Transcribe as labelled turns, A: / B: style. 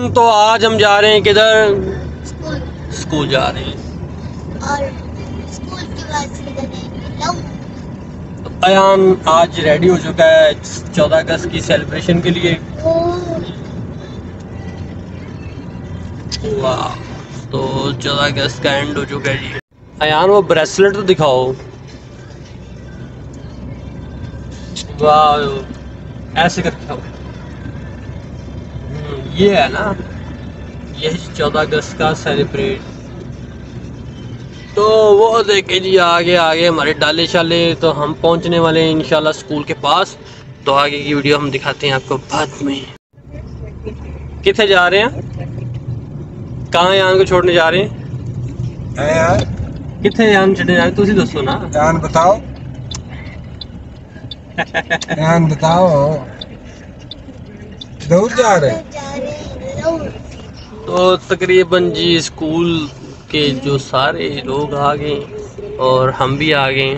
A: तो आज हम जा रहे हैं किधर?
B: स्कूल।
A: स्कूल जा रहे हैं।
B: और स्कूल के बाद सीधा जाएँगे लव
A: अयान आज रेडी हो चुका है चौदह अगस्त की सेलिब्रेशन के लिए। वाह तो चौदह अगस्त का एंड हो चुका है जी। अयान वो ब्रेसलेट तो दिखाओ। वाह ऐसे कर दिखाओ। हम्म, ये है ना ये चौदह अगस्त का सेलिब्रेट तो वो देखे जी आगे आगे हमारे डाले शाले तो हम पहुँचने वाले हैं इंशाल्लाह स्कूल के पास। तो आगे की वीडियो हम दिखाते हैं आपको बाद में। कितने जा रहे हैं? कहाँ यान को छोड़ने जा रहे हैं?
C: यार।
A: कितने यान छोड़ने जा रहे हैं? तुम दसो ना।
C: ध्यान बताओ। ध्यान बताओ। दूर जा रहे हैं?
A: तो तकरीबन जी स्कूल के जो सारे लोग आ गए और हम भी आ गए।